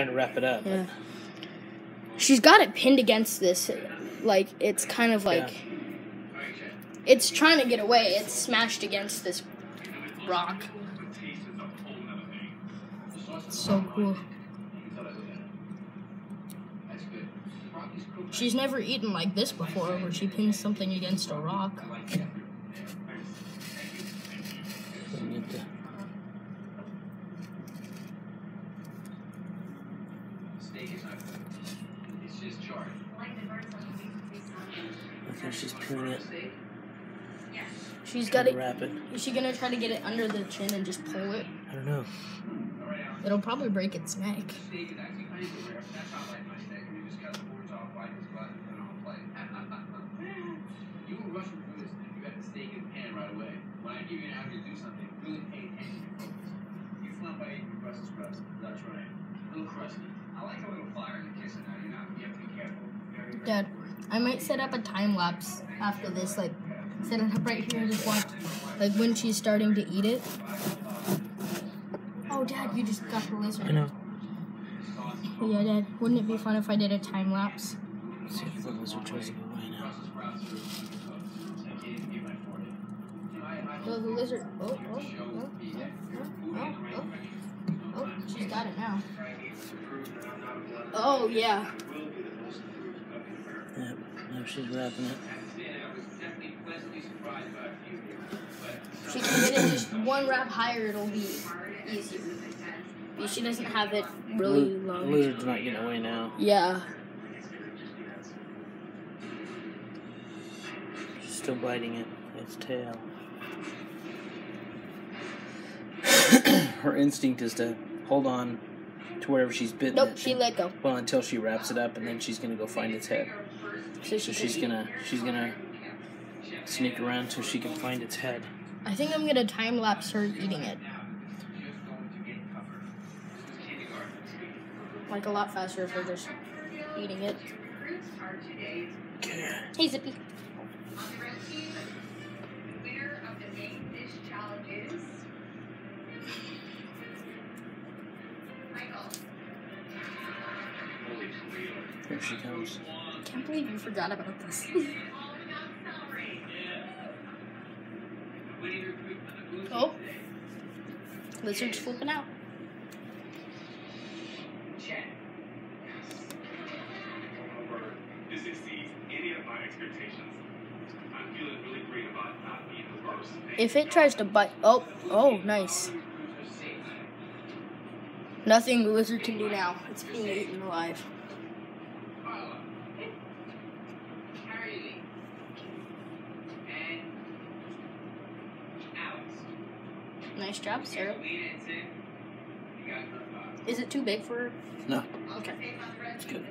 trying to wrap it up. Yeah. She's got it pinned against this. Like, it's kind of like. It's trying to get away. It's smashed against this rock. It's so cool. She's never eaten like this before, where she pins something against a rock. I think she's pinning it. She's got it. Wrap it. Is she gonna try to get it under the chin and just pull it? I don't know. It'll probably break its neck. You were rushing through this thing. You got the steak in the pan right away. When I give you an hour to do something, really pay attention and focus. You flunk by eating Brussels sprouts. That's right. A little crusty. I like a little fire in the kitchen now. You know, you have to be careful. Very, very Dad, I might set up a time lapse after this, like set it up right here and just watch like when she's starting to eat it. Oh dad, you just got the lizard. I know. Yeah, Dad. Wouldn't it be fun if I did a time lapse? See if the lizard tries to go away now. Brussels sprouts are I can't even get my fork in. You know, I, I Oh, the lizard. Oh, oh, oh, oh, oh, moving in the oh, oh. Oh, she's got it now. In yeah. Yep. Now she's wrapping it. And I was definitely pleasantly surprised by a. But She can get it just one wrap higher. It'll be easier. But she doesn't have it really Li- The long. lizard's not getting away now. Yeah. She's still biting it. Its tail. Her instinct is to hold on to wherever she's bitten Nope. She let go. well, until she wraps it up, and then she's gonna go find its head. So So she's eat. gonna she's gonna sneak around so she can find its head. I think I'm gonna time lapse her eating it. just going to get covered. This was kindergarten this week. Like a lot faster if we're just eating it. Okay. Hey Zippy. Here she comes. Can't believe you forgot about this. oh. Lizard's flipping out. This exceeds any of my expectations. I'm feeling really great about not being the. If it tries to bite. Oh, oh, nice. Nothing the lizard can do now. It's being eaten alive. Nice job, Sarah. Is it too big for her? No. Okay. It's good.